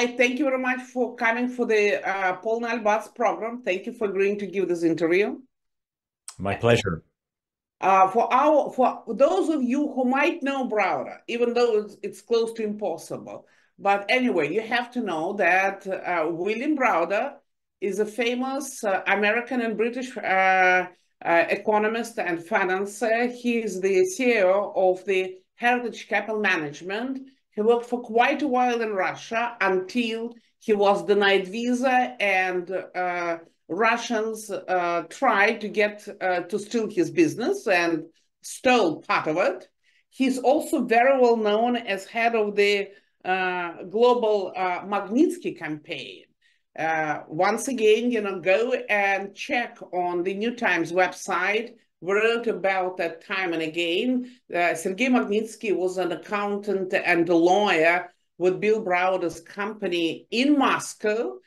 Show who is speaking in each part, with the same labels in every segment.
Speaker 1: Hi, thank you very much for coming for the uh, Polny Albats program. Thank you for agreeing to give this interview.
Speaker 2: My pleasure.
Speaker 1: Uh, for our for those of you who might know Browder, even though it's, it's close to impossible, but anyway, you have to know that uh, William Browder is a famous uh, American and British uh, uh, economist and financier. He is the CEO of the Hermitage Capital Management. He worked for quite a while in Russia until he was denied visa and uh, Russians uh, tried to get uh, to steal his business and stole part of it. He's also very well known as head of the uh, global uh, Magnitsky campaign. Uh, once again, you know, go and check on the New Times website wrote about that time and again. Uh, Sergei Magnitsky was an accountant and a lawyer with Bill Browder's company in Moscow,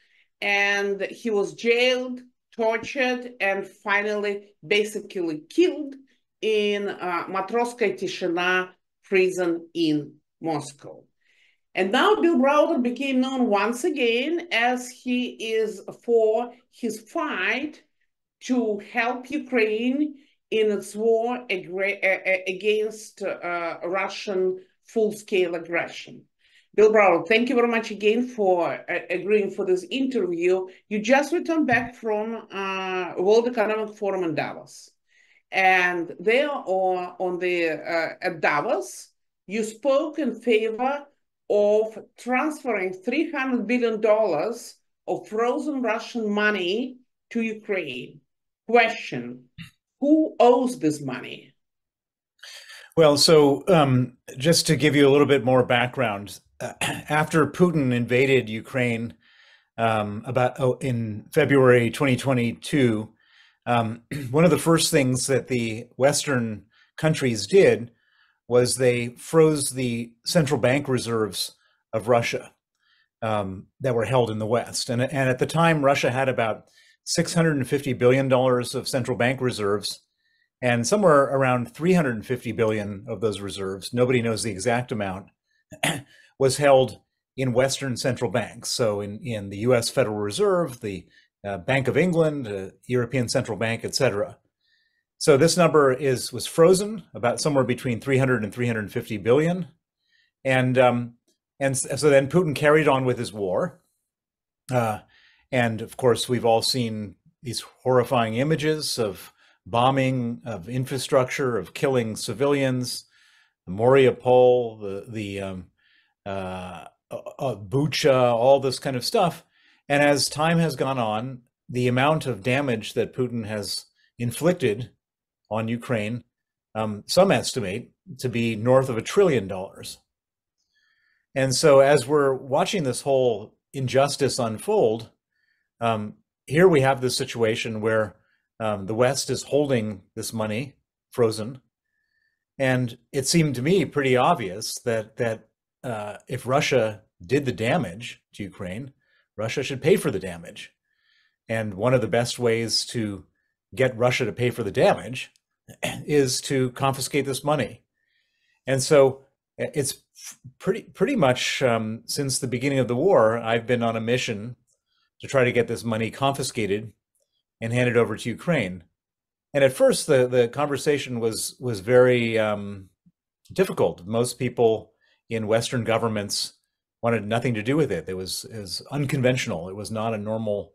Speaker 1: and he was jailed, tortured, and finally basically killed in uh, Tishina prison in Moscow. And now Bill Browder became known once again as he is for his fight to help Ukraine in its war against uh, Russian full-scale aggression. Bill Browder, thank you very much again for uh, agreeing for this interview. You just returned back from uh, World Economic Forum in Davos. And there on, on the uh, at Davos, you spoke in favor of transferring $300 billion of frozen Russian money to Ukraine. Question who owes this money?
Speaker 2: Well, so um, just to give you a little bit more background, uh, after Putin invaded Ukraine um, about oh, in February 2022, um, one of the first things that the Western countries did was they froze the central bank reserves of Russia um, that were held in the West. And, and at the time, Russia had about $650 billion of central bank reserves and somewhere around 350 billion of those reserves, nobody knows the exact amount, was held in Western central banks. So in, in the US Federal Reserve, the uh, Bank of England, uh, European Central Bank, etc. So this number is was frozen about somewhere between 300 and 350 billion. And, um, and so then Putin carried on with his war. Uh, and of course, we've all seen these horrifying images of bombing of infrastructure, of killing civilians, Mariupol, the the um, uh, uh, Bucha, all this kind of stuff. And as time has gone on, the amount of damage that Putin has inflicted on Ukraine, um, some estimate to be north of a trillion dollars. And so, as we're watching this whole injustice unfold, um, here we have this situation where um, the West is holding this money frozen, and it seemed to me pretty obvious that that uh, if Russia did the damage to Ukraine, Russia should pay for the damage. And one of the best ways to get Russia to pay for the damage is to confiscate this money. And so it's pretty pretty much um, since the beginning of the war, I've been on a mission to try to get this money confiscated and handed over to Ukraine. And at first, the the conversation was was very um, difficult. Most people in Western governments wanted nothing to do with it. It was is unconventional. It was not a normal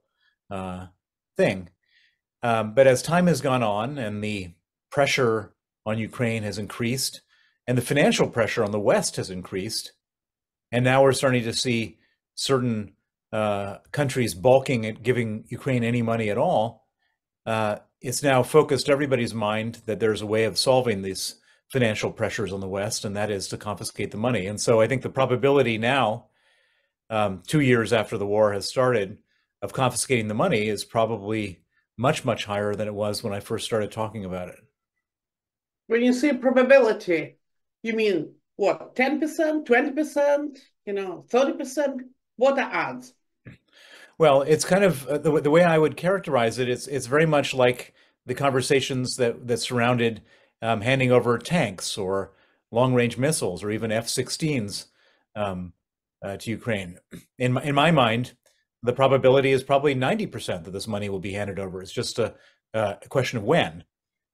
Speaker 2: uh, thing. Um, but as time has gone on, and the pressure on Ukraine has increased, and the financial pressure on the West has increased, and now we're starting to see certain uh, countries balking at giving Ukraine any money at all, uh, it's now focused everybody's mind that there's a way of solving these financial pressures on the West, and that is to confiscate the money. And so I think the probability now, um, two years after the war has started, of confiscating the money is probably much, much higher than it was when I first started talking about it.
Speaker 1: When you say probability, you mean what, 10%, 20%, you know, 30%? What are odds?
Speaker 2: Well, it's kind of uh, the, the way I would characterize it. It's it's very much like the conversations that that surrounded um, handing over tanks or long range missiles or even F-16s. Um, uh, to Ukraine. In my, in my mind, the probability is probably 90% that this money will be handed over. It's just a, a question of when.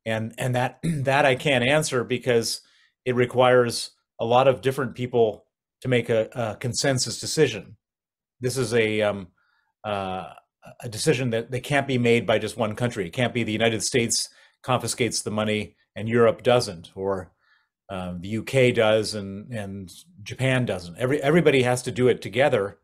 Speaker 2: And, and that, that I can't answer because it requires a lot of different people to make a, a consensus decision. This is a, um, uh, a decision that, can't be made by just one country. It can't be the United States confiscates the money and Europe doesn't, or um, the UK does and and Japan doesn't. Every everybody has to do it together,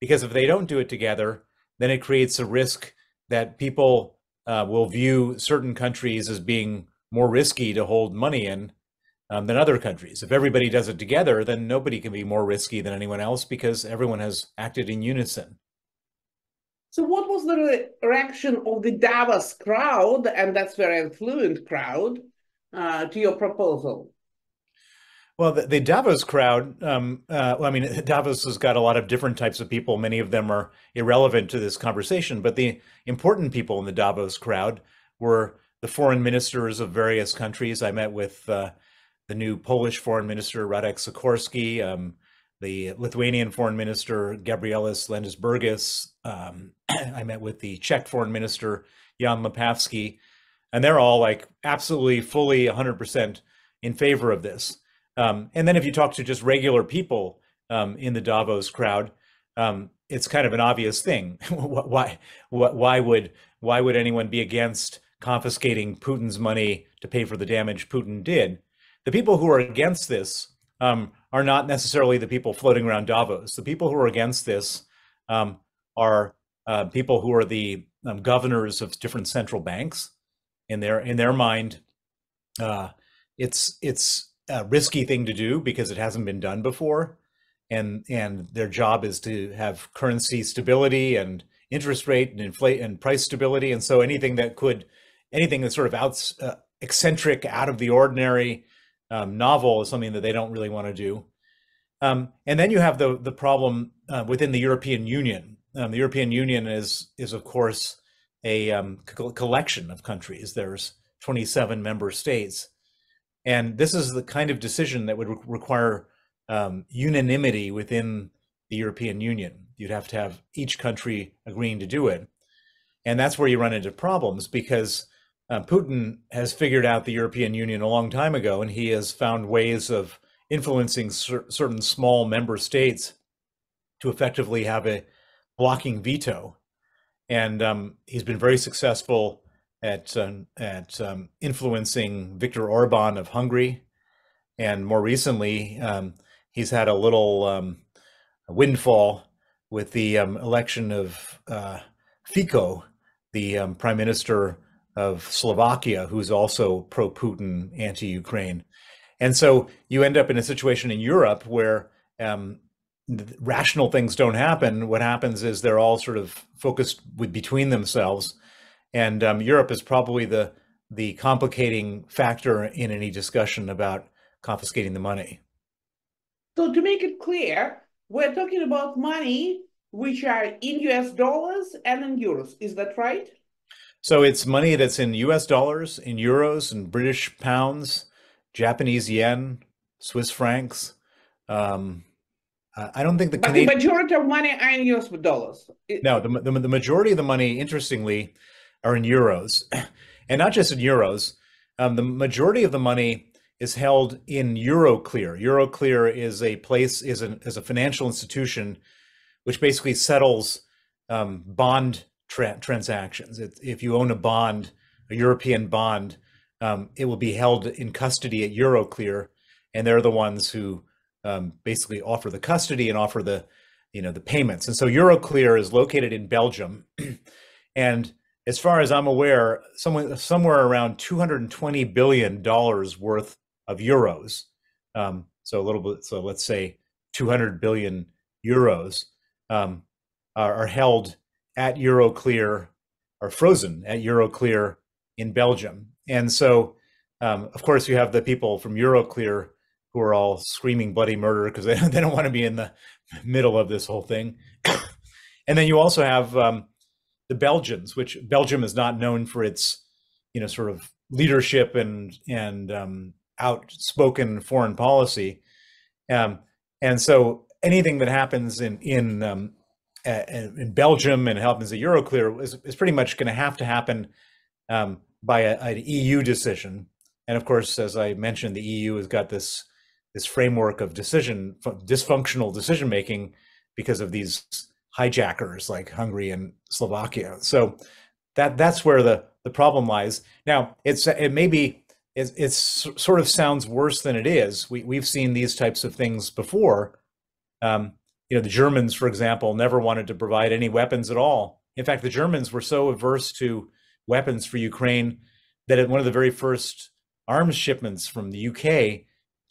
Speaker 2: because if they don't do it together, then it creates a risk that people uh, will view certain countries as being more risky to hold money in um, than other countries. If everybody does it together, then nobody can be more risky than anyone else because everyone has acted in unison.
Speaker 1: So, what was the reaction of the Davos crowd, and that's very affluent crowd, uh, to your proposal?
Speaker 2: Well, the, the Davos crowd, um, uh, well, I mean, Davos has got a lot of different types of people. Many of them are irrelevant to this conversation, but the important people in the Davos crowd were the foreign ministers of various countries. I met with uh, the new Polish foreign minister, Radek Sikorski, um, the Lithuanian foreign minister, Gabrielius Landsbergis. Um, I met with the Czech foreign minister, Jan Lipavsky, and they're all like absolutely, fully 100% in favor of this. Um, and then if you talk to just regular people um, in the Davos crowd, um, it's kind of an obvious thing. why, why would why would anyone be against confiscating Putin's money to pay for the damage Putin did? The people who are against this um, are not necessarily the people floating around Davos. The people who are against this um, are uh, people who are the um, governors of different central banks. In their in their mind, uh, it's it's a risky thing to do because it hasn't been done before and and their job is to have currency stability and interest rate and inflate and price stability and so anything that could anything that's sort of out uh, eccentric out of the ordinary um, novel is something that they don't really want to do um, and then you have the the problem uh, within the European Union um, the European Union is is of course a um, collection of countries there's 27 member states and this is the kind of decision that would re- require um, unanimity within the European Union. You'd have to have each country agreeing to do it. And that's where you run into problems because uh, Putin has figured out the European Union a long time ago, and he has found ways of influencing cer- certain small member states to effectively have a blocking veto. And um, he's been very successful at um, at um, influencing Viktor Orban of Hungary, and more recently, um, he's had a little um, windfall with the election of uh, Fico, the prime minister of Slovakia, who's also pro-Putin, anti-Ukraine, and so you end up in a situation in Europe where rational things don't happen. What happens is they're all sort of focused with between themselves and um, Europe is probably the the complicating factor in any discussion about confiscating the money.
Speaker 1: So to make it clear, we're talking about money which are in US dollars and in euros. Is that right?
Speaker 2: So it's money that's in US dollars, in euros, and British pounds, Japanese yen, Swiss francs. Um, I don't think the
Speaker 1: but
Speaker 2: Canadian...
Speaker 1: the majority of money are in US dollars.
Speaker 2: No, the, the, the majority of the money, interestingly, are in euros, and not just in euros. Um, the majority of the money is held in Euroclear. Euroclear is a place is an is a financial institution which basically settles um, bond tra- transactions. It, if you own a bond, a European bond, um, it will be held in custody at Euroclear, and they're the ones who um, basically offer the custody and offer the you know the payments. And so Euroclear is located in Belgium, and as far as I'm aware, somewhere somewhere around 220 billion dollars worth of euros. Um, so a little bit. So let's say 200 billion euros um, are, are, held at Euroclear, are frozen at Euroclear in Belgium. And so, um, of course, you have the people from Euroclear who are all screaming bloody murder because they, they don't want to be in the middle of this whole thing. and then you also have um, the Belgians, which Belgium is not known for its, you know, sort of leadership and and um, outspoken foreign policy, um, and so anything that happens in in um, in Belgium and happens at Euroclear is, is pretty much going to have to happen um, by an EU decision. And of course, as I mentioned, the EU has got this this framework of decision dysfunctional decision making because of these hijackers like Hungary and Slovakia. So that that's where the the problem lies. Now it's it may be it it's sort of sounds worse than it is. We we've seen these types of things before. Um, you know, the Germans, for example, never wanted to provide any weapons at all. In fact, the Germans were so averse to weapons for Ukraine that at one of the very first arms shipments from the UK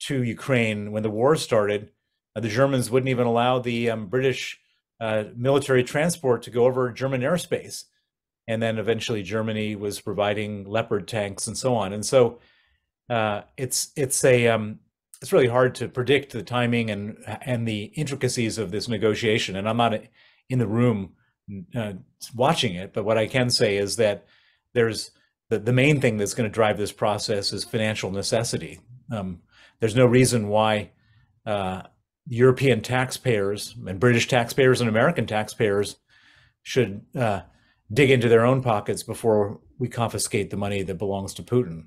Speaker 2: to Ukraine when the war started, uh, the Germans wouldn't even allow the um, British uh, military transport to go over German airspace. And then eventually Germany was providing Leopard tanks and so on. And so uh, it's it's a um, it's really hard to predict the timing and and the intricacies of this negotiation. And I'm not in the room uh, watching it, but what I can say is that there's the, the main thing that's going to drive this process is financial necessity. Um, there's no reason why uh, European taxpayers and British taxpayers and American taxpayers should uh, dig into their own pockets before we confiscate the money that belongs to Putin.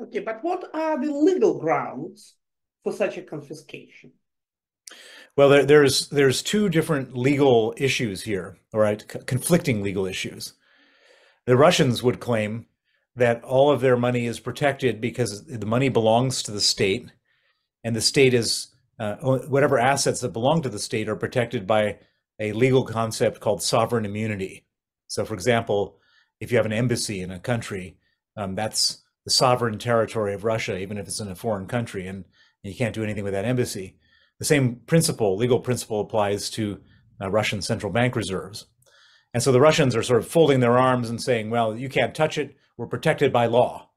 Speaker 1: Okay, but what are the legal grounds for such a confiscation?
Speaker 2: Well, there, there's there's two different legal issues here, all right, C- conflicting legal issues. The Russians would claim that all of their money is protected because the money belongs to the state, and the state is uh, whatever assets that belong to the state are protected by a legal concept called sovereign immunity. So, for example, if you have an embassy in a country, um, that's the sovereign territory of Russia, even if it's in a foreign country, and you can't do anything with that embassy. The same principle, legal principle, applies to uh, Russian central bank reserves. And so the Russians are sort of folding their arms and saying, well, you can't touch it. We're protected by law.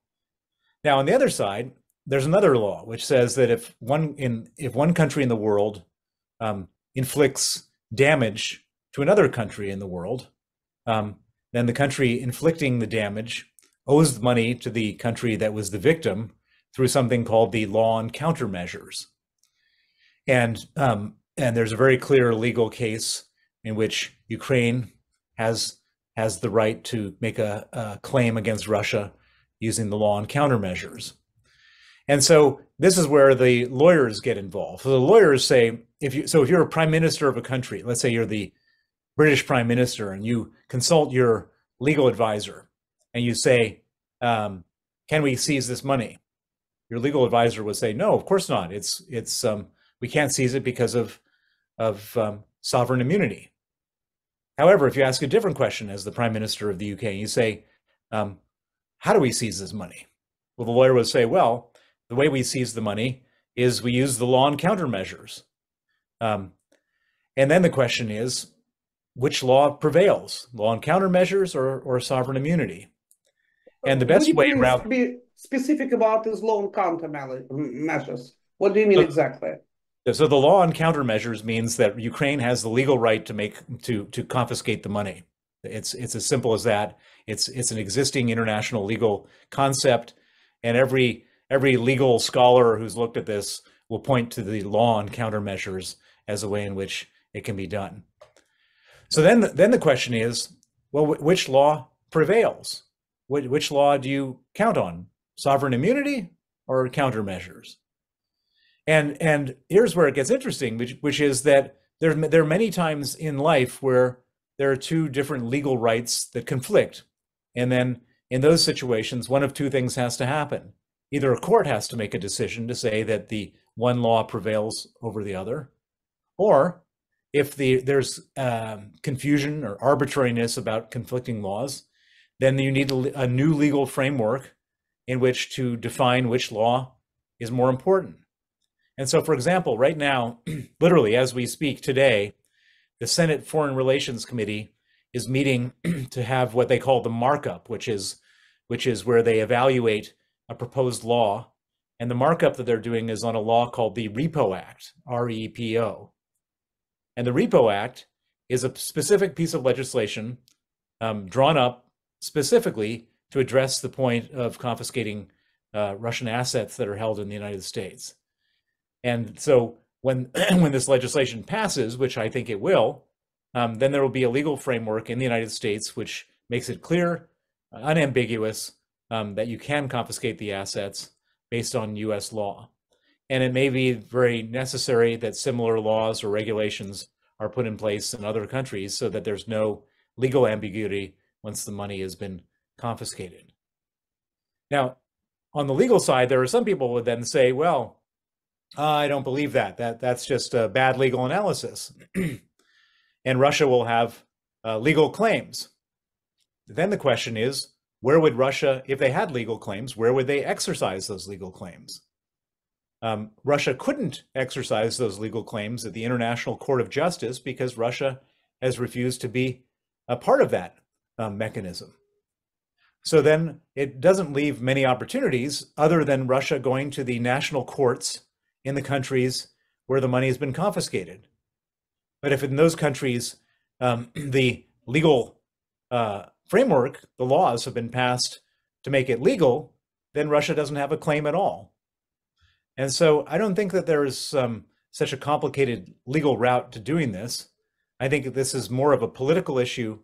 Speaker 2: Now, on the other side, there's another law which says that if one in if one country in the world um, inflicts damage to another country in the world, um, then the country inflicting the damage owes money to the country that was the victim through something called the law and countermeasures. And um, and there's a very clear legal case in which Ukraine has has the right to make a, a claim against Russia using the law and countermeasures. And so this is where the lawyers get involved. So the lawyers say, if you so if you're a prime minister of a country, let's say you're the British prime minister, and you consult your legal advisor, and you say, um, "Can we seize this money?" Your legal advisor would say, "No, of course not. It's it's um, we can't seize it because of of um, sovereign immunity." However, if you ask a different question as the prime minister of the UK, you say, um, "How do we seize this money?" Well, the lawyer would say, "Well." the way we seize the money is we use the law and countermeasures. Um, and then the question is, which law prevails, law and countermeasures or, or sovereign immunity? And the best way around
Speaker 1: be specific about these law and countermeasures. What do you mean so, exactly?
Speaker 2: So the law and countermeasures means that Ukraine has the legal right to make to to confiscate the money. It's it's as simple as that. It's it's an existing international legal concept, and every every legal scholar who's looked at this will point to the law and countermeasures as a way in which it can be done. So then, then the question is, well, which law prevails? Which law do you count on? Sovereign immunity or countermeasures? And and here's where it gets interesting, which which is that there there are many times in life where there are two different legal rights that conflict, and then in those situations, one of two things has to happen either a court has to make a decision to say that the one law prevails over the other, or if the there's um, confusion or arbitrariness about conflicting laws, then you need a, new legal framework in which to define which law is more important. And so, for example, right now, literally as we speak today, the Senate Foreign Relations Committee is meeting to have what they call the markup, which is which is where they evaluate a proposed law. And the markup that they're doing is on a law called the REPO Act, R E P O. And the REPO Act is a specific piece of legislation um, drawn up specifically to address the point of confiscating uh, Russian assets that are held in the United States. And so when when this legislation passes, which I think it will, um, then there will be a legal framework in the United States which makes it clear, uh, unambiguous, um, that you can confiscate the assets based on U.S. law. And it may be very necessary that similar laws or regulations are put in place in other countries so that there's no legal ambiguity once the money has been confiscated. Now, on the legal side, there are some people who would then say, well, I don't believe that. That that's just a bad legal analysis. and Russia will have uh, legal claims. Then the question is, where would Russia, if they had legal claims, where would they exercise those legal claims? Um, Russia couldn't exercise those legal claims at the International Court of Justice because Russia has refused to be a part of that um, mechanism. So then it doesn't leave many opportunities other than Russia going to the national courts in the countries where the money has been confiscated. But if in those countries um, the legal uh, framework, the laws have been passed to make it legal, then Russia doesn't have a claim at all. And so I don't think that there is um, such a complicated legal route to doing this. I think this is more of a political issue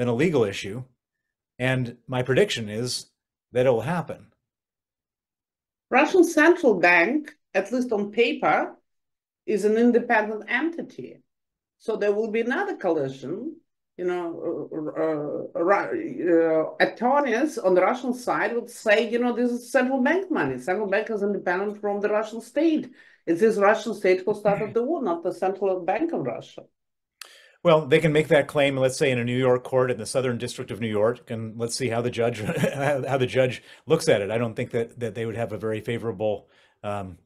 Speaker 2: than a legal issue. And my prediction is that it will happen.
Speaker 1: Russian central bank, at least on paper, is an independent entity. So there will be another collision. You know, uh, uh, uh, attorneys on the Russian side would say, you know, this is central bank money. Central bank is independent from the Russian state. It is this Russian state who started the war, not the central bank of Russia.
Speaker 2: Well, they can make that claim, let's say, in a New York court in the Southern District of New York, and let's see how the judge how the judge looks at it. I don't think that that they would have a very favorable um,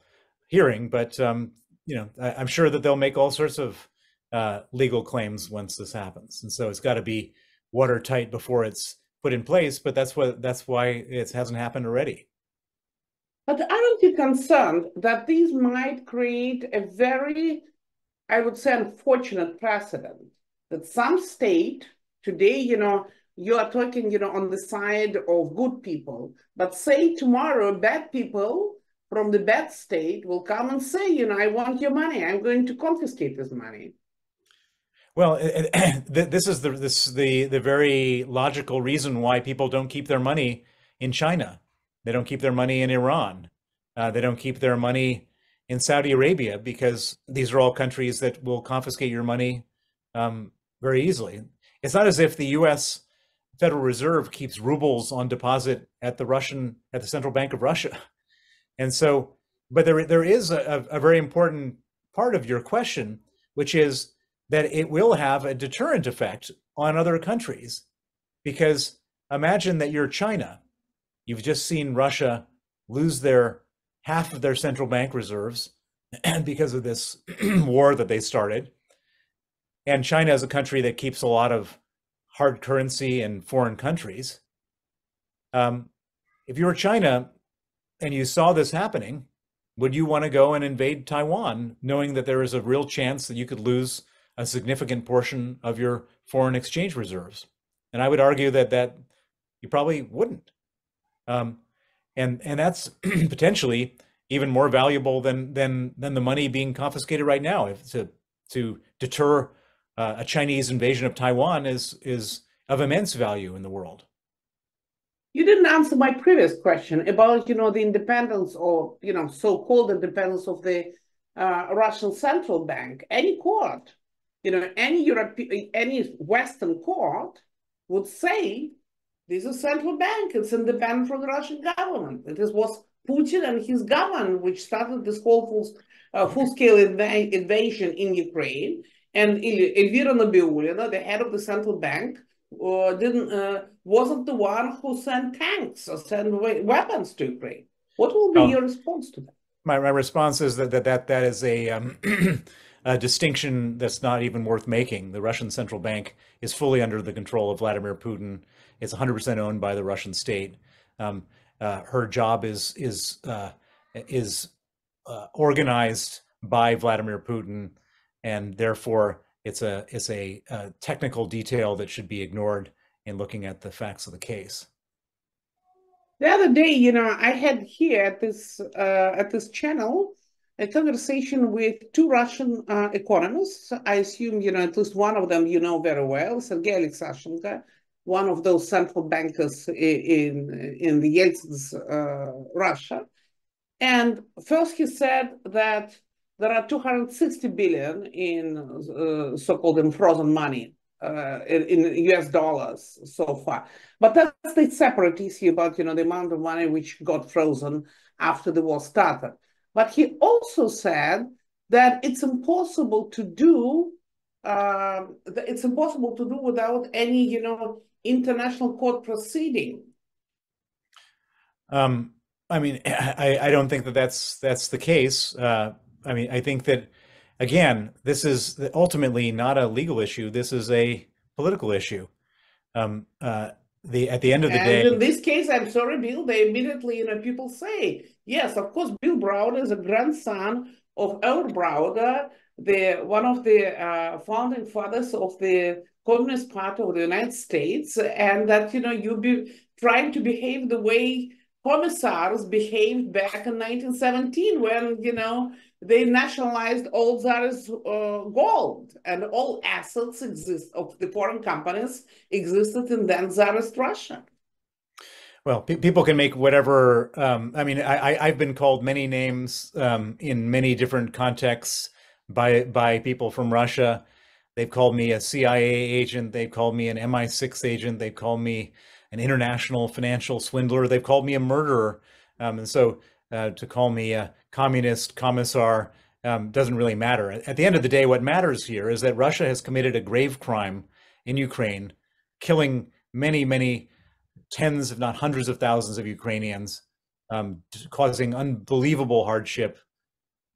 Speaker 2: hearing, but um, you know, I, am sure that they'll make all sorts of uh, legal claims once this happens, and so it's got to be watertight before it's put in place. But that's what that's why it hasn't happened already.
Speaker 1: But aren't you concerned that these might create a very I would say, unfortunate precedent that some state today, you know, you are talking, you know, on the side of good people, but say tomorrow bad people from the bad state will come and say, you know, I want your money. I'm going to confiscate this money.
Speaker 2: Well, this is the this the the very logical reason why people don't keep their money in China. They don't keep their money in Iran. Uh, they don't keep their money in Saudi Arabia because these are all countries that will confiscate your money um, very easily. It's not as if the U.S. Federal Reserve keeps rubles on deposit at the Russian at the Central Bank of Russia, and so, but there there is a, a very important part of your question, which is that it will have a deterrent effect on other countries, because imagine that you're China, you've just seen Russia lose their half of their central bank reserves because of this war that they started. And China is a country that keeps a lot of hard currency in foreign countries. Um, if you were China and you saw this happening, would you want to go and invade Taiwan, knowing that there is a real chance that you could lose a significant portion of your foreign exchange reserves? And I would argue that that you probably wouldn't. Um, and and that's potentially even more valuable than than than the money being confiscated right now. If to to deter uh, a Chinese invasion of Taiwan is is of immense value in the world.
Speaker 1: You didn't answer my previous question about you know the independence or you know so-called independence of the uh, Russian central bank. Any court, you know, any European, any Western court would say this is central bank. It's independent from the Russian government. It is, was Putin and his government which started this whole full, uh, full-scale inv invasion in Ukraine. And Elvira Nabiullina, the head of the central bank, uh, didn't uh, wasn't the one who sent tanks or sent weapons to Ukraine. What will be oh. your response to that?
Speaker 2: My, my response is that that that, that is a um, a distinction that's not even worth making. The Russian central bank is fully under the control of Vladimir Putin. It's 100% owned by the Russian state. Um, uh, her job is is uh, is uh, organized by Vladimir Putin, and therefore it's a it's a, a, technical detail that should be ignored in looking at the facts of the case.
Speaker 1: The other day, you know, I had here at this uh, at this channel a conversation with two Russian uh, economists. I assume, you know, at least one of them you know very well, Sergei Alexashenko, one of those central bankers in, in the Yeltsin's uh, Russia. And first he said that there are 260 billion in uh, so-called frozen money uh, in, in, US dollars so far. But that's a separate issue about, you know, the amount of money which got frozen after the war started. But he also said that it's impossible to do, uh, it's impossible to do without any, you know, international court proceeding.
Speaker 2: Um, I mean, I, I don't think that that's that's the case. Uh, I mean, I think that again, this is ultimately not a legal issue. This is a political issue. Um, uh, the at the end of the
Speaker 1: and
Speaker 2: day,
Speaker 1: in this case, I'm sorry, Bill. They immediately, you know, people say yes, of course, Bill Browder is a grandson of Earl Browder, the one of the uh, founding fathers of the Communist Party of the United States, and that you know you be trying to behave the way commissars behaved back in 1917 when you know they nationalized all Tsarist uh, gold and all assets exist of the foreign companies existed in then Tsarist Russia.
Speaker 2: Well, pe people can make whatever. Um, I mean, I, have been called many names um, in many different contexts by by people from Russia. They've called me a CIA agent. They've called me an MI6 agent. They've called me an international financial swindler. They've called me a murderer. Um, and so uh, to call me a communist commissar um, doesn't really matter. At the end of the day, what matters here is that Russia has committed a grave crime in Ukraine, killing many, many tens, if not hundreds of thousands of Ukrainians, um, causing unbelievable hardship,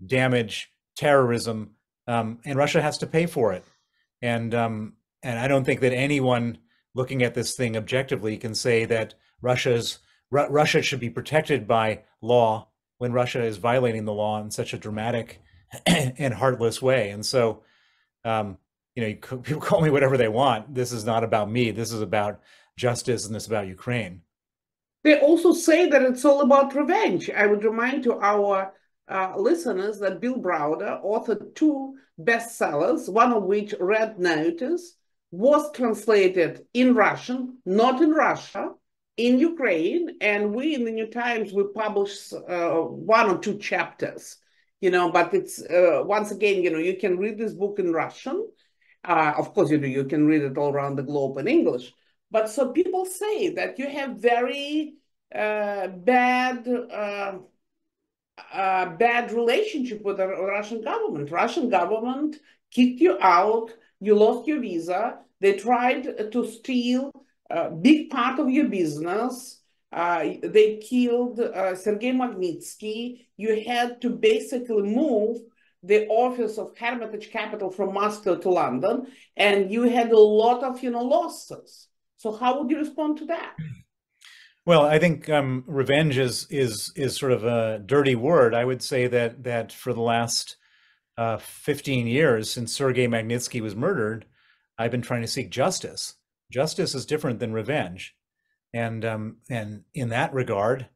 Speaker 2: damage, terrorism, um, and Russia has to pay for it. And um, and I don't think that anyone looking at this thing objectively can say that Russia's Russia should be protected by law when Russia is violating the law in such a dramatic and heartless way. And so, um, you know, people call me whatever they want. This is not about me. This is about justice and it's about Ukraine.
Speaker 1: They also say that it's all about revenge. I would remind to our uh, listeners that Bill Browder authored two bestsellers, one of which, Red Notice, was translated in Russian, not in Russia, in Ukraine, and we in the New Times we publish uh, one or two chapters, you know. But it's uh, once again, you know, you can read this book in Russian. Uh, of course, you know you can read it all around the globe in English. But so people say that you have very uh, bad. Uh, bad relationship with the Russian government. Russian government kicked you out. You lost your visa. They tried to steal a big part of your business. Uh, they killed uh, Sergei Magnitsky. You had to basically move the office of Hermitage Capital from Moscow to London, and you had a lot of you know losses. So how would you respond to that?
Speaker 2: Well, I think um, revenge is is is sort of a dirty word. I would say that that for the last uh, 15 years since Sergei Magnitsky was murdered, I've been trying to seek justice. Justice is different than revenge, and um, and in that regard,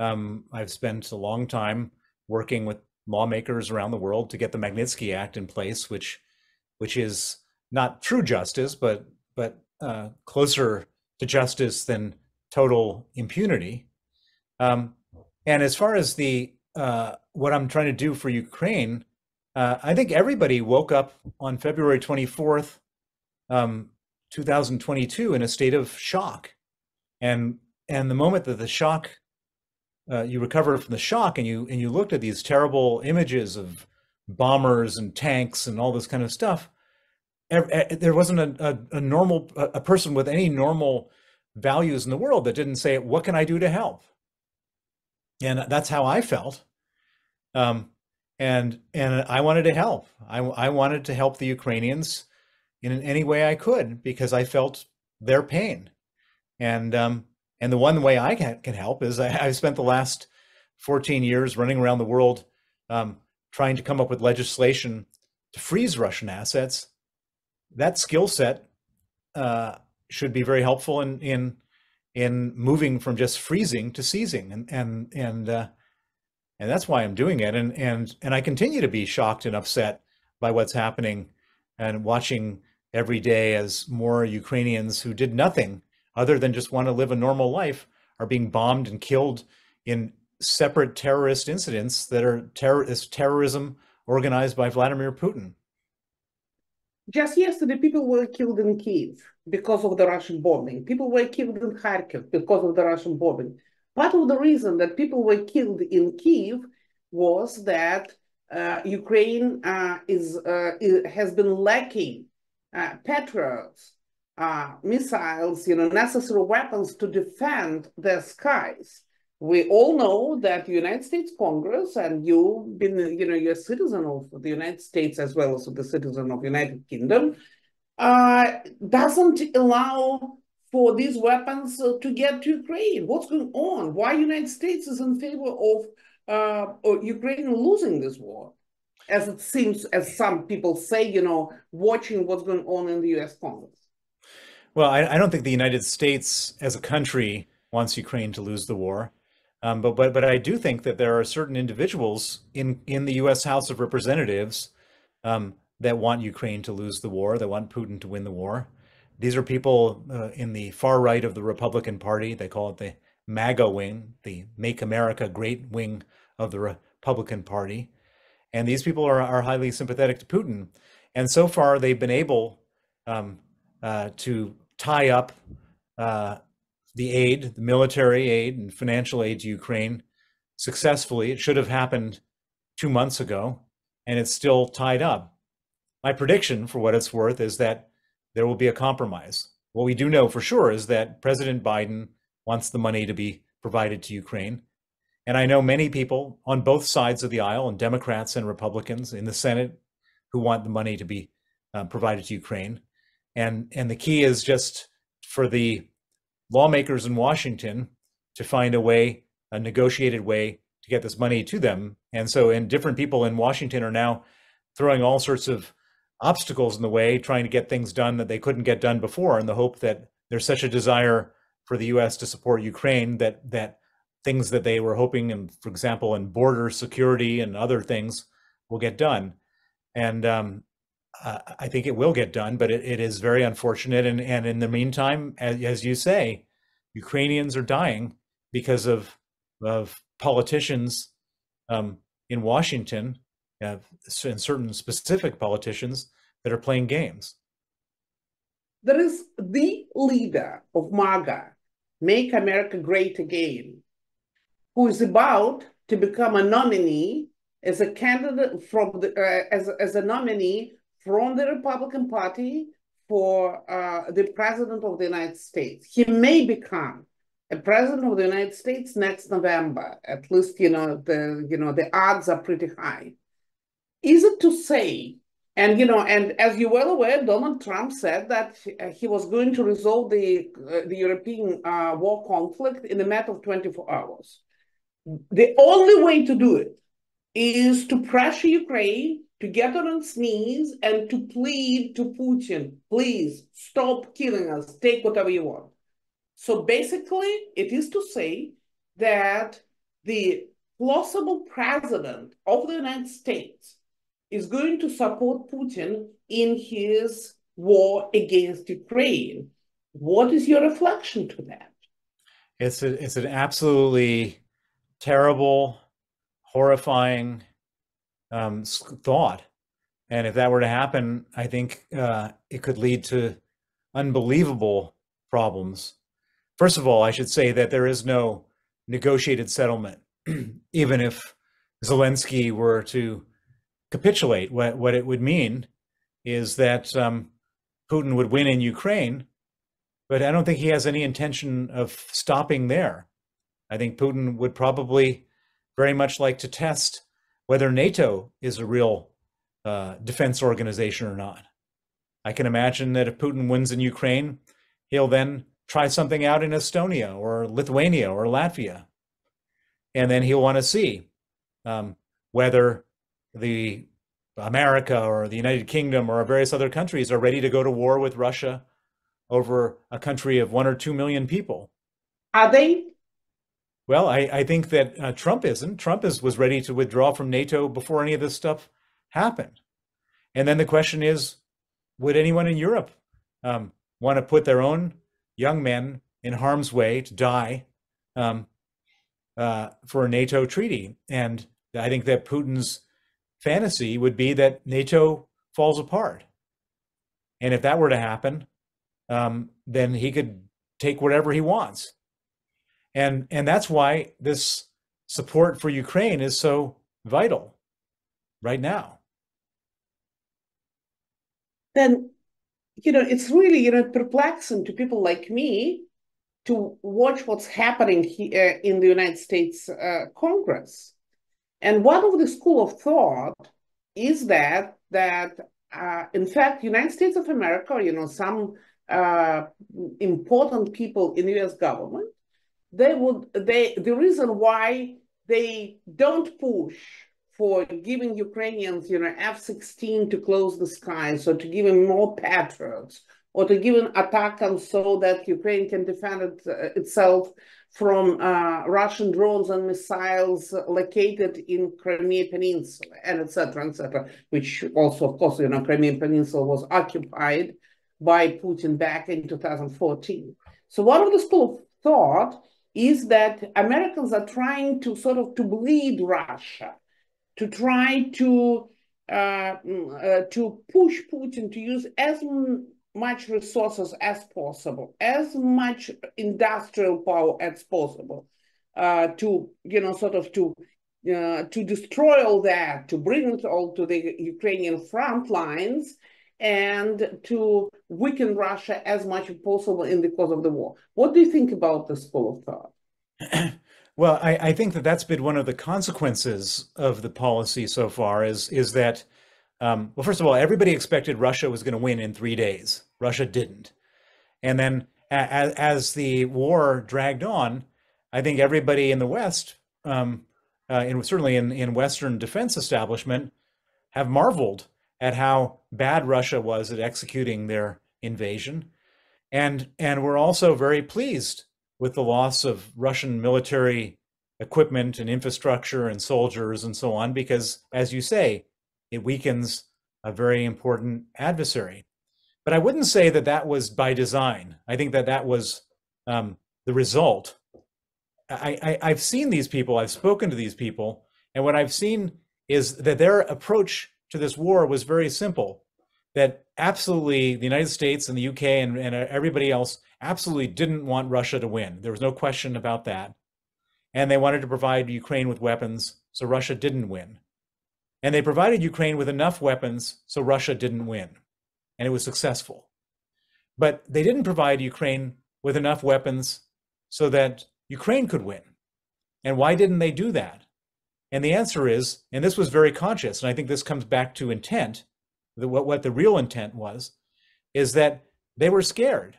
Speaker 2: um, I've spent a long time working with lawmakers around the world to get the Magnitsky Act in place, which which is not true justice, but but uh, closer to justice than total impunity. Um, and as far as the uh, what I'm trying to do for Ukraine, uh, I think everybody woke up on February 24th um, 2022 in a state of shock. And and the moment that the shock uh, you recovered from the shock and you and you looked at these terrible images of bombers and tanks and all this kind of stuff, there wasn't a, a, a normal a person with any normal values in the world that didn't say, "What can I do to help?" And that's how I felt. Um, and and I wanted to help. I I wanted to help the Ukrainians in any way I could because I felt their pain. And um, and the one way I can, can help is I, have spent the last 14 years running around the world um, trying to come up with legislation to freeze Russian assets. That skill set uh, should be very helpful in in in moving from just freezing to seizing and and and uh, and that's why I'm doing it. And and and I continue to be shocked and upset by what's happening, and watching every day as more Ukrainians who did nothing other than just want to live a normal life are being bombed and killed in separate terrorist incidents that are terrorist terrorism organized by Vladimir Putin.
Speaker 1: Just yesterday, people were killed in Kiev because of the Russian bombing. People were killed in Kharkiv because of the Russian bombing. Part of the reason that people were killed in Kiev was that uh, Ukraine uh, is, uh, has been lacking uh, Patriots, uh, missiles, you know, necessary weapons to defend their skies. We all know that the United States Congress, and you've been, you know, you're a citizen of the United States as well as the citizen of United Kingdom, uh, doesn't allow for these weapons uh, to get to Ukraine. What's going on? Why United States is in favor of uh, Ukraine losing this war? As it seems, as some people say, you know, watching what's going on in the U.S. Congress.
Speaker 2: Well, I, I don't think the United States as a country wants Ukraine to lose the war. Um, but but but I do think that there are certain individuals in in the U.S. House of Representatives um, that want Ukraine to lose the war, that want Putin to win the war. These are people uh, in the far right of the Republican Party. They call it the MAGA wing, the Make America Great wing of the Republican Party. And these people are, are highly sympathetic to Putin. And so far, they've been able um, uh, to tie up uh, the aid, the military aid and financial aid to Ukraine successfully. It should have happened two months ago, and it's still tied up. My prediction, for what it's worth, is that there will be a compromise. What we do know for sure is that President Biden wants the money to be provided to Ukraine. And I know many people on both sides of the aisle, and Democrats and Republicans in the Senate, who want the money to be uh, provided to Ukraine. And, and the key is just for the lawmakers in Washington to find a way, a negotiated way to get this money to them. And so, and different people in Washington are now throwing all sorts of obstacles in the way, trying to get things done that they couldn't get done before, in the hope that there's such a desire for the U.S. to support Ukraine that that things that they were hoping, and for example, in border security and other things, will get done. And um, I think it will get done, but it, it is very unfortunate. And, and in the meantime, as, as you say, Ukrainians are dying because of, of politicians um, in Washington and certain specific politicians that are playing games.
Speaker 1: There is the leader of MAGA, Make America Great Again, who is about to become a nominee as a candidate from the, uh, as, as a nominee from the Republican Party for uh, the president of the United States. He may become a president of the United States next November. At least, you know, the you know the odds are pretty high. Is it to say, and you know, and as you're well aware, Donald Trump said that he was going to resolve the uh, the European uh, war conflict in a matter of 24 hours. The only way to do it is to pressure Ukraine to get on its knees and to plead to Putin, please stop killing us, take whatever you want. So basically, it is to say that the plausible president of the United States is going to support Putin in his war against Ukraine. What is your reflection to that?
Speaker 2: It's a, it's an absolutely terrible, horrifying um, thought. And if that were to happen, I think uh, it could lead to unbelievable problems. First of all, I should say that there is no negotiated settlement. Even if Zelensky were to capitulate, what, what it would mean is that um, Putin would win in Ukraine, but I don't think he has any intention of stopping there. I think Putin would probably very much like to test whether NATO is a real uh, defense organization or not. I can imagine that if Putin wins in Ukraine, he'll then try something out in Estonia or Lithuania or Latvia. And then he'll want to see um, whether the America or the United Kingdom or various other countries are ready to go to war with Russia over a country of one or two million people.
Speaker 1: Are they?
Speaker 2: Well, I, I think that uh, Trump isn't. Trump is, was ready to withdraw from NATO before any of this stuff happened. And then the question is, would anyone in Europe um, want to put their own young men in harm's way to die um, uh, for a NATO treaty? And I think that Putin's fantasy would be that NATO falls apart. And if that were to happen, um, then he could take whatever he wants. And and that's why this support for Ukraine is so vital right now.
Speaker 1: Then, you know, it's really, you know, perplexing to people like me to watch what's happening here in the United States uh, Congress. And one of the school of thought is that that uh, in fact, United States of America, you know, some uh, important people in U.S. government, they would they the reason why they don't push for giving Ukrainians, you know, F-16 to close the skies or to give them more patriots or to give an attack and so that Ukraine can defend it, uh, itself from uh, Russian drones and missiles located in Crimea Peninsula, and etc., etc., which also, of course, you know, Crimea Peninsula was occupied by Putin back in 2014. So one of the school of thought is that Americans are trying to sort of to bleed Russia, to try to uh, uh, to push Putin to use as much resources as possible, as much industrial power as possible, uh, to you know sort of to uh, to destroy all that, to bring it all to the Ukrainian front lines, and to weaken Russia as much as possible in the course of the war. What do you think about this school of thought?
Speaker 2: Well, I, I, think that that's been one of the consequences of the policy so far. Is is that um, well, first of all, everybody expected Russia was going to win in three days. Russia didn't. And then as, as the war dragged on, I think everybody in the West, um, uh, and certainly in, in Western defense establishment, have marveled at how bad Russia was at executing their invasion. And, and we're also very pleased with the loss of Russian military equipment and infrastructure and soldiers and so on, because as you say, it weakens a very important adversary. But I wouldn't say that that was by design. I think that that was um, the result. I, I, have seen these people, I've spoken to these people, and what I've seen is that their approach to this war was very simple. That absolutely the United States and the UK and, and everybody else absolutely didn't want Russia to win. There was no question about that. And they wanted to provide Ukraine with weapons, so Russia didn't win. And they provided Ukraine with enough weapons so Russia didn't win and it was successful. But they didn't provide Ukraine with enough weapons so that Ukraine could win. And why didn't they do that? And the answer is, and this was very conscious, and I think this comes back to intent, the, what, what the real intent was, is that they were scared.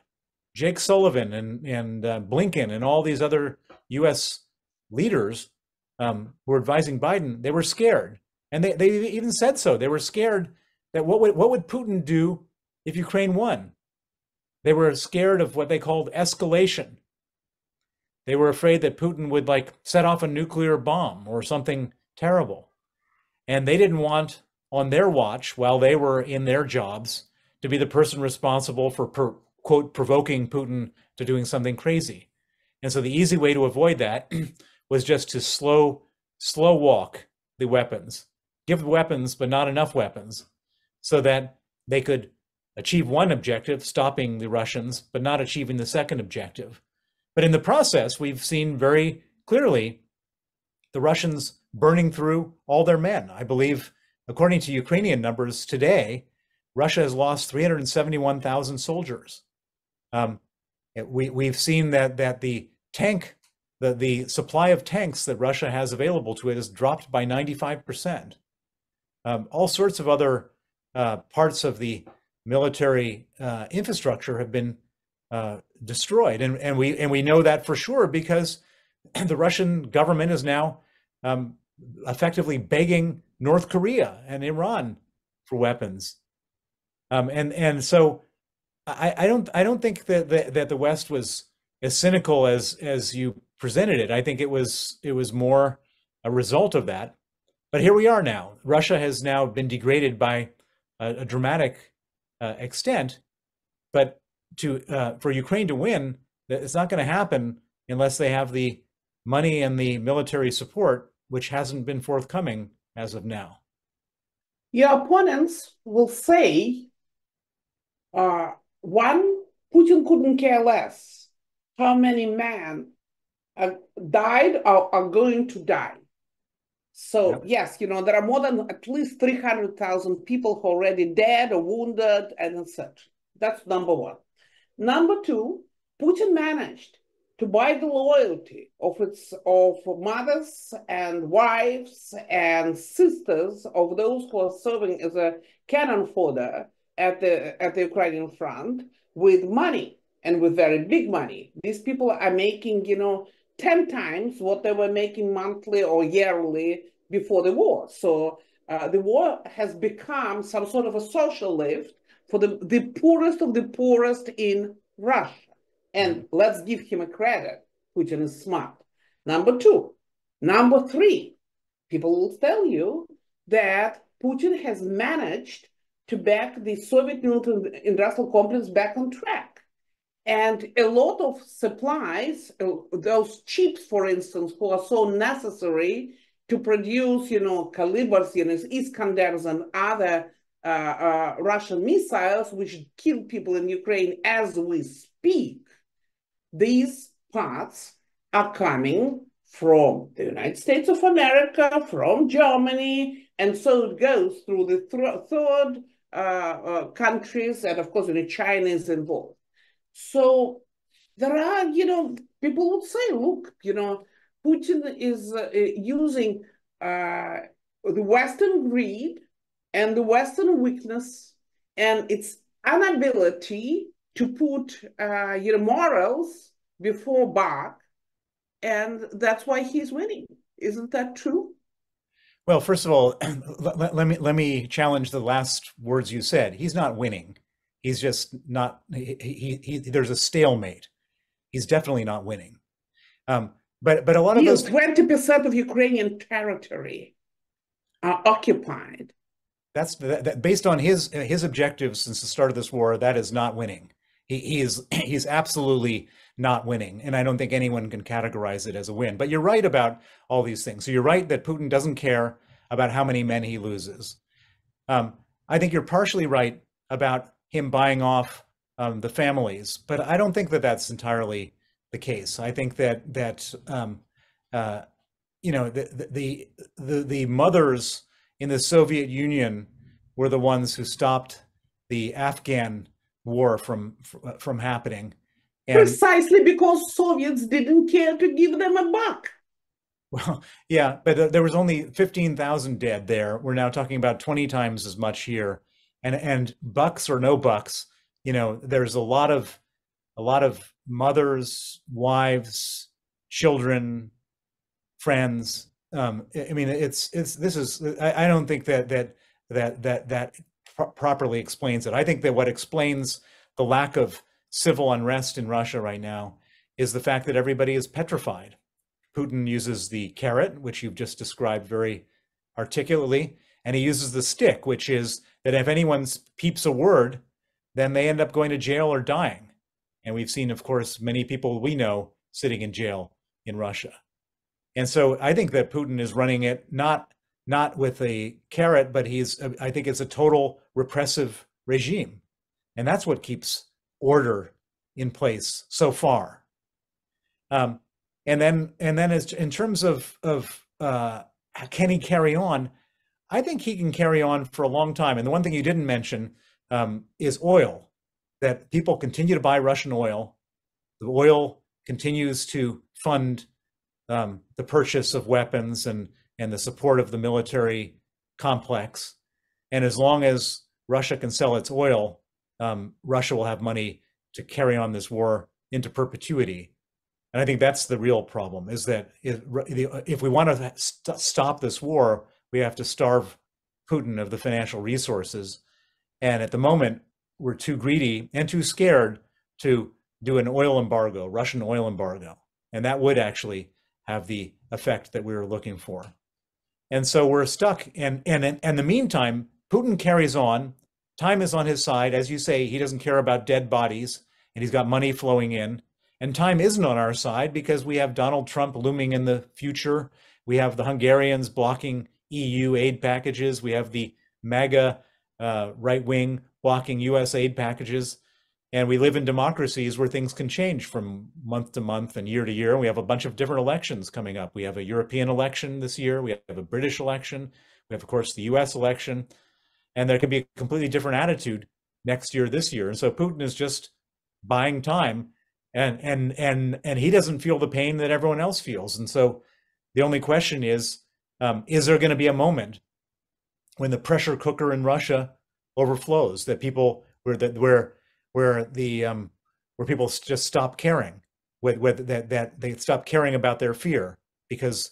Speaker 2: Jake Sullivan and, and uh, Blinken and all these other US leaders um, who were advising Biden, they were scared. And they, they even said so. They were scared that what would, what would Putin do if Ukraine won. They were scared of what they called escalation. They were afraid that Putin would like set off a nuclear bomb or something terrible. And they didn't want on their watch while they were in their jobs to be the person responsible for per, quote provoking Putin to doing something crazy. And so the easy way to avoid that was just to slow slow walk the weapons. Give weapons but not enough weapons so that they could achieve one objective, stopping the Russians, but not achieving the second objective. But in the process, we've seen very clearly the Russians burning through all their men. I believe, according to Ukrainian numbers today, Russia has lost 371,000 soldiers. Um, we, we've seen that, that the tank, the, the supply of tanks that Russia has available to it has dropped by 95%. Um, all sorts of other uh, parts of the military uh, infrastructure have been uh, destroyed, and and we and we know that for sure because the Russian government is now um, effectively begging North Korea and Iran for weapons, um, and and so I, I don't I don't think that, that that the West was as cynical as as you presented it. I think it was it was more a result of that. But here we are now. Russia has now been degraded by a, a dramatic uh, extent. But to uh, for Ukraine to win, it's not going to happen unless they have the money and the military support, which hasn't been forthcoming as of now.
Speaker 1: Your opponents will say, uh, one, Putin couldn't care less how many men uh, died or are going to die. So yep. yes, you know, there are more than at least 300,000 people who are already dead or wounded and such. That's number one. Number two, Putin managed to buy the loyalty of its of mothers and wives and sisters of those who are serving as a cannon fodder at the at the Ukrainian front with money and with very big money. These people are making, you know, 10 times what they were making monthly or yearly before the war. So uh, the war has become some sort of a social lift for the, the poorest of the poorest in Russia. And let's give him a credit. Putin is smart. Number two. Number three, people will tell you that Putin has managed to back the Soviet military industrial complex back on track. And a lot of supplies, uh, those chips, for instance, who are so necessary to produce, you know, Kalibrs, you know, Iskanders and other uh, uh, Russian missiles, which kill people in Ukraine as we speak, these parts are coming from the United States of America, from Germany, and so it goes through the th third uh, uh, countries, and of course, you know, China is involved. So there are, you know, people would say, look, you know, Putin is uh, using uh, the Western greed and the Western weakness and its inability to put uh, you know morals before back, and that's why he's winning. Isn't that true?
Speaker 2: Well, first of all, let, let, me let me challenge the last words you said. He's not winning. He's just not. He, he, he there's a stalemate. He's definitely not winning. Um, but but a lot of those
Speaker 1: twenty percent of Ukrainian territory are occupied.
Speaker 2: That's that, that, based on his his objectives since the start of this war. That is not winning. He, he is he's absolutely not winning, and I don't think anyone can categorize it as a win. But you're right about all these things. So you're right that Putin doesn't care about how many men he loses. Um, I think you're partially right about him buying off um, the families, but I don't think that that's entirely the case. I think that that um, uh, you know the, the the the mothers in the Soviet Union were the ones who stopped the Afghan war from from happening.
Speaker 1: And, Precisely because Soviets didn't care to give them a buck.
Speaker 2: Well, yeah, but there was only 15,000 dead there. We're now talking about 20 times as much here. And and bucks or no bucks, you know, there's a lot of a lot of mothers, wives, children, friends. Um, I mean, it's it's this is. I, I don't think that that that that that pro properly explains it. I think that what explains the lack of civil unrest in Russia right now is the fact that everybody is petrified. Putin uses the carrot, which you've just described very articulately, and he uses the stick, which is that if anyone peeps a word, then they end up going to jail or dying. And we've seen, of course, many people we know sitting in jail in Russia. And so I think that Putin is running it not not with a carrot, but he's I think it's a total repressive regime. And that's what keeps order in place so far. Um, and then and then as in terms of of uh, can he carry on? I think he can carry on for a long time. And the one thing you didn't mention um, is oil that people continue to buy Russian oil. The oil continues to fund um, the purchase of weapons and, and the support of the military complex. And as long as Russia can sell its oil, um, Russia will have money to carry on this war into perpetuity. And I think that's the real problem is that if, if we want to st stop this war, we have to starve Putin of the financial resources. And at the moment, we're too greedy and too scared to do an oil embargo, Russian oil embargo. And that would actually have the effect that we were looking for. And so we're stuck. And, and in the meantime, Putin carries on. Time is on his side. As you say, he doesn't care about dead bodies and he's got money flowing in. And time isn't on our side because we have Donald Trump looming in the future. We have the Hungarians blocking EU aid packages. We have the MAGA uh, right wing blocking US aid packages. And we live in democracies where things can change from month to month and year to year. We have a bunch of different elections coming up. We have a European election this year. We have a British election. We have, of course, the US election. And there could be a completely different attitude next year, this year. And so Putin is just buying time and and and and he doesn't feel the pain that everyone else feels. And so the only question is, um, is there going to be a moment when the pressure cooker in Russia overflows that people where that where where the um, where people just stop caring, with with that that they stop caring about their fear because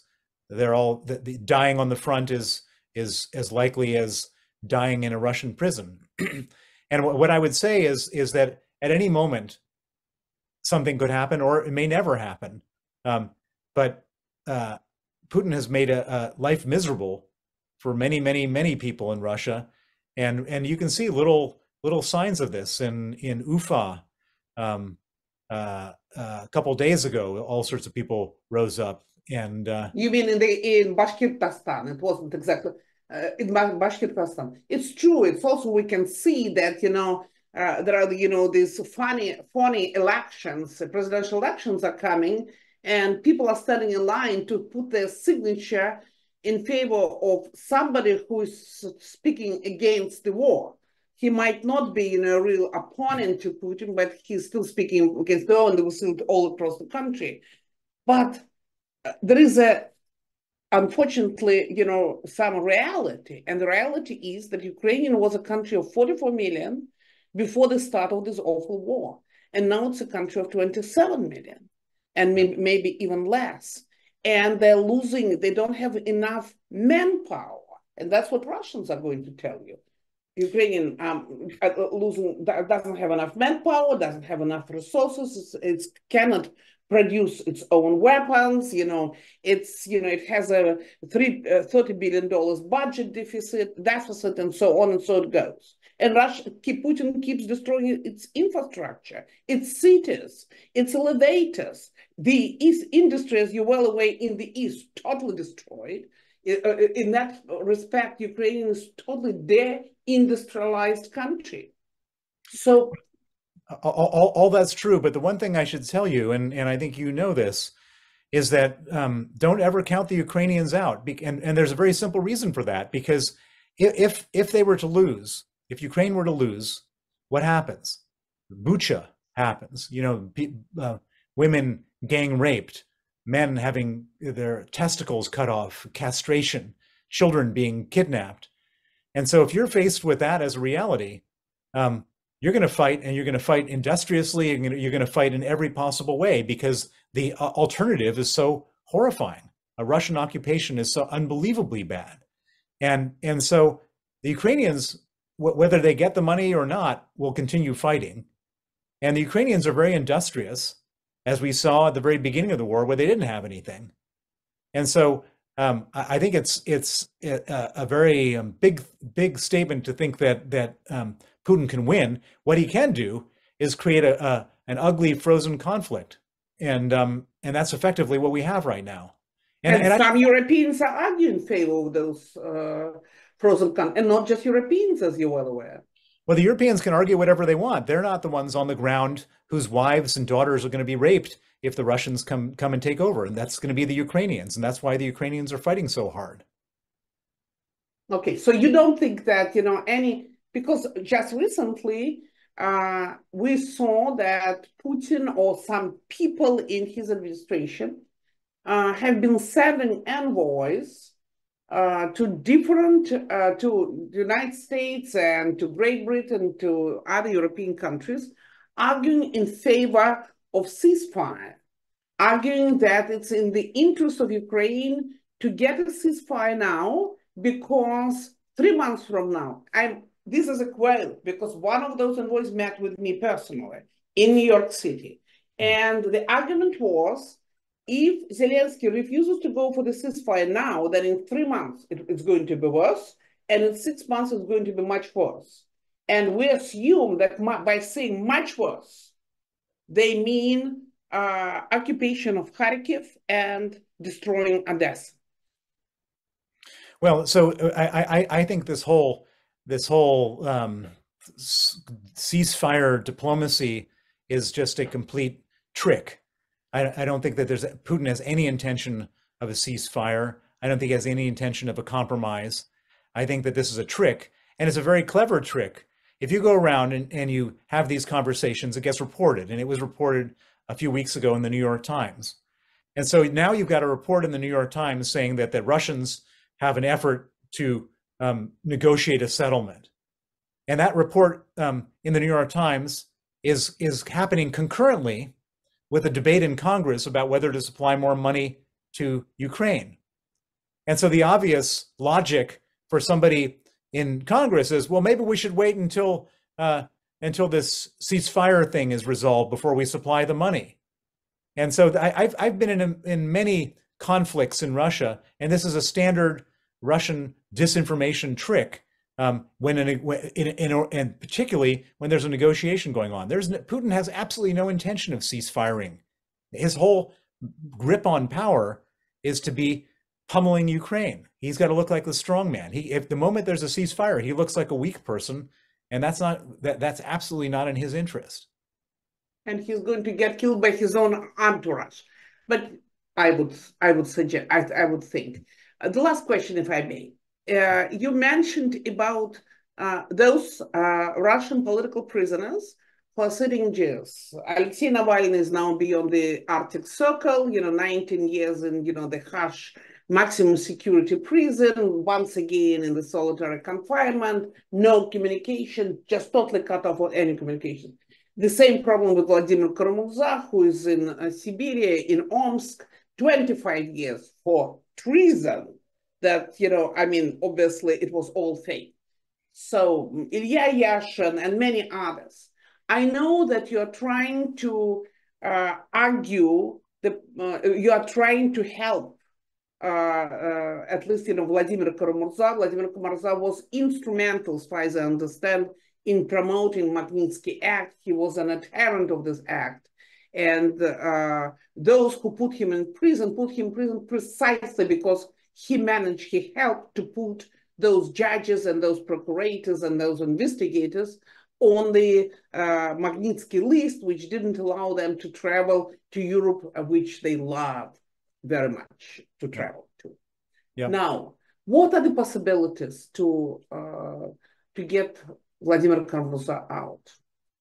Speaker 2: they're all the, the dying on the front is is as likely as dying in a Russian prison. and what, what I would say is is that at any moment something could happen or it may never happen. Um, but uh, Putin has made a, a, life miserable for many, many, many people in Russia, and and you can see little little signs of this in in Ufa. Um, uh, uh, a couple days ago, all sorts of people rose up, and uh,
Speaker 1: you mean in the in Bashkortostan? It wasn't exactly uh, in Bashkortostan. It's true. It's also we can see that you know uh, there are you know these funny funny elections, presidential elections are coming, and people are standing in line to put their signature in favor of somebody who is speaking against the war. He might not be know, a real opponent to Putin, but he's still speaking against the war, and was all across the country. But uh, there is a, unfortunately, you know, some reality, and the reality is that Ukraine was a country of 44 million before the start of this awful war, and now it's a country of 27 million, and maybe even less and they're losing, they don't have enough manpower. And that's what Russians are going to tell you. Ukrainian um, uh, losing doesn't have enough manpower, doesn't have enough resources, it cannot produce its own weapons. You know, it's you know it has a three uh, thirty billion dollars budget deficit, deficit, and so on and so it goes. And Russia, Putin keeps destroying its infrastructure, its cities, its elevators. The East industry, as you're well aware, in the East, totally destroyed. Uh, in that respect, Ukraine is totally de-industrialized country. So
Speaker 2: all, all, all, that's true. But the one thing I should tell you, and, and I think you know this, is that um, don't ever count the Ukrainians out. And, and there's a very simple reason for that, because if, if they were to lose, if Ukraine were to lose, what happens? Bucha happens. You know, uh, women gang raped, men having their testicles cut off, castration, children being kidnapped. And so, if you're faced with that as a reality, um, you're going to fight and you're going to fight industriously and you're going to fight in every possible way because the uh, alternative is so horrifying. A Russian occupation is so unbelievably bad. And, and so the Ukrainians whether they get the money or not, will continue fighting. And the Ukrainians are very industrious, as we saw at the very beginning of the war, where they didn't have anything. And so um, I think it's it's a, a very um, big big statement to think that that um, Putin can win. What he can do is create a, a an ugly frozen conflict, and um, and that's effectively what we have right now.
Speaker 1: And, and, and some I, Europeans are arguing in favor of those. Uh pros and and not just Europeans, as you're well aware.
Speaker 2: Well, the Europeans can argue whatever they want. They're not the ones on the ground whose wives and daughters are going to be raped if the Russians come come and take over, and that's going to be the Ukrainians, and that's why the Ukrainians are fighting so hard.
Speaker 1: Okay, so you don't think that you know any because just recently uh, we saw that Putin or some people in his administration uh, have been sending envoys uh, to different, uh, to the United States and to Great Britain, to other European countries, arguing in favor of ceasefire, arguing that it's in the interest of Ukraine to get a ceasefire now because three months from now, I'm, this is a quote because one of those envoys met with me personally in New York City. And the argument was if Zelensky refuses to go for the ceasefire now, then in three months it, it's going to be worse, and in six months it's going to be much worse. And we assume that by saying much worse, they mean uh, occupation of Kharkiv and destroying Odessa.
Speaker 2: Well, so uh, I, I, I think this whole this whole um, ceasefire diplomacy is just a complete trick. I, I don't think that there's Putin has any intention of a ceasefire. I don't think he has any intention of a compromise. I think that this is a trick, and it's a very clever trick. If you go around and, and you have these conversations, it gets reported, and it was reported a few weeks ago in the New York Times. And so now you've got a report in the New York Times saying that the Russians have an effort to um, negotiate a settlement. And that report um, in the New York Times is, is happening concurrently with a debate in Congress about whether to supply more money to Ukraine. And so the obvious logic for somebody in Congress is, well, maybe we should wait until uh, until this ceasefire thing is resolved before we supply the money. And so I, have I've been in in many conflicts in Russia, and this is a standard Russian disinformation trick. Um, when in, in, and particularly when there's a negotiation going on, there's Putin has absolutely no intention of ceasefiring. His whole grip on power is to be pummeling Ukraine. He's got to look like the strong man. He, if the moment there's a ceasefire, he looks like a weak person, and that's not that that's absolutely not in his interest.
Speaker 1: And he's going to get killed by his own entourage. But I would I would suggest I, I would think uh, the last question, if I may. Uh, you mentioned about uh, those uh, Russian political prisoners who are sitting in jails. Alexei Navalny is now beyond the Arctic Circle, you know, 19 years in, you know, the harsh maximum security prison, once again in the solitary confinement, no communication, just totally cut off on any communication. The same problem with Vladimir Kara-Murza, who is in uh, Siberia, in Omsk, 25 years for treason that, you know, I mean, obviously it was all fake. So Ilya Yashin and many others. I know that you're trying to uh, argue, the, uh, you are trying to help, uh, uh at least, you know, Vladimir Kara-Murza. Vladimir Kara-Murza was instrumental, as far as I understand, in promoting Magnitsky Act. He was an adherent of this act. And uh, those who put him in prison put him in prison precisely because he managed, he helped to put those judges and those procurators and those investigators on the uh, Magnitsky list, which didn't allow them to travel to Europe, uh, which they love very much to travel to. Yeah. Now, what are the possibilities to uh, to get Vladimir Kara-Murza out?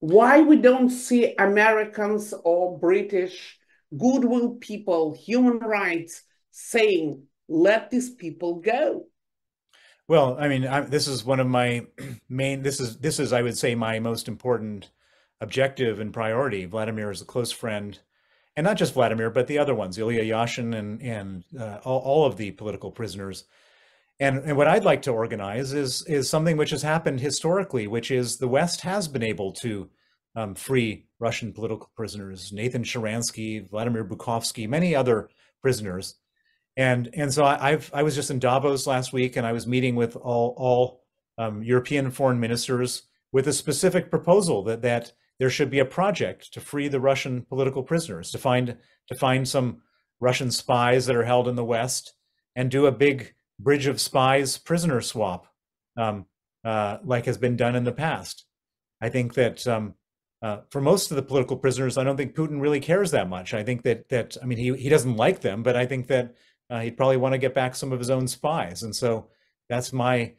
Speaker 1: why we don't see Americans or British goodwill people, human rights saying, let these people go?
Speaker 2: Well, I mean, I, this is one of my main. This is this is, I would say, my most important objective and priority. Vladimir is a close friend, and not just Vladimir, but the other ones, Ilya Yashin and and uh, all, all of the political prisoners. And, and what I'd like to organize is is something which has happened historically, which is the West has been able to um, free Russian political prisoners, Nathan Sharansky, Vladimir Bukovsky, many other prisoners. And and so I, have I was just in Davos last week, and I was meeting with all all um, European foreign ministers with a specific proposal that that there should be a project to free the Russian political prisoners, to find to find some Russian spies that are held in the West, and do a big bridge of spies prisoner swap, um, uh, like has been done in the past. I think that um, uh, for most of the political prisoners, I don't think Putin really cares that much. I think that that I mean he he doesn't like them, but I think that uh, he'd probably want to get back some of his own spies, and so that's my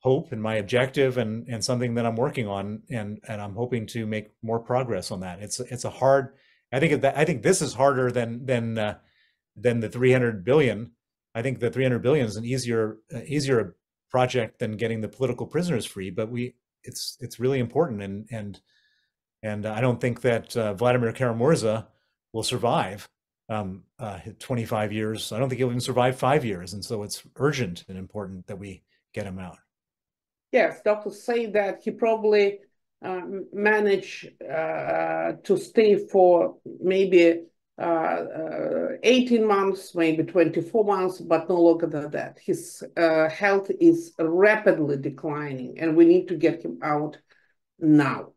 Speaker 2: hope and my objective, and and something that I'm working on, and and I'm hoping to make more progress on that. It's it's a hard. I think that I think this is harder than than uh, than the 300 billion I think the 300 billion is an easier uh, easier project than getting the political prisoners free, but we it's it's really important and and and I don't think that uh, Vladimir Kara-Murza will survive um, uh, 25 years. I don't think he'll even survive five years, and so it's urgent and important that we get him out.
Speaker 1: Yes, doctors say that he probably uh, managed uh, to stay for maybe uh, uh, 18 months, maybe 24 months, but no longer than that. His uh, health is rapidly declining, and we need to get him out now.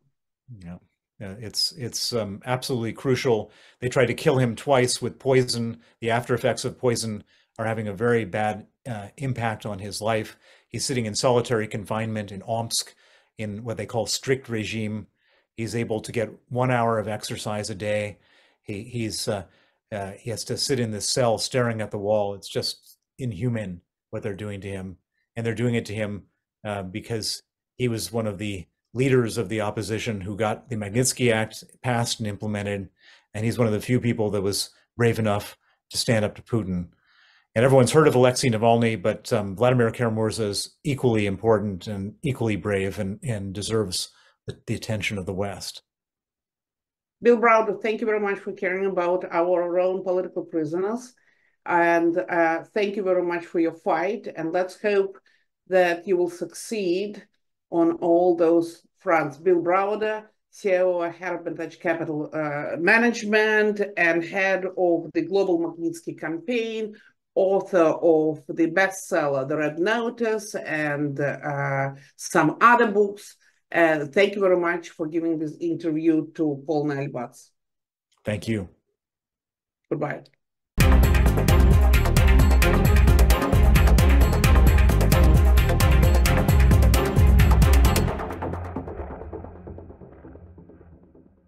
Speaker 2: Yeah. It's it's um, absolutely crucial. They tried to kill him twice with poison. The after effects of poison are having a very bad uh, impact on his life. He's sitting in solitary confinement in Omsk in what they call strict regime. He's able to get one hour of exercise a day. He he's uh, uh, he has to sit in this cell staring at the wall. It's just inhuman what they're doing to him, and they're doing it to him uh, because he was one of the leaders of the opposition who got the Magnitsky Act passed and implemented, and he's one of the few people that was brave enough to stand up to Putin. And everyone's heard of Alexei Navalny, but um, Vladimir Kara-Murza is equally important and equally brave and, and deserves the, the attention of the West.
Speaker 1: Bill Browder, thank you very much for caring about our own political prisoners. And uh, thank you very much for your fight. And let's hope that you will succeed on all those fronts. Bill Browder, CEO of Hermitage Capital uh, Management and head of the Global Magnitsky Campaign, author of the bestseller The Red Notice and uh, some other books. And thank you very much for giving this interview to Polny Albats.
Speaker 2: Thank you.
Speaker 1: Goodbye.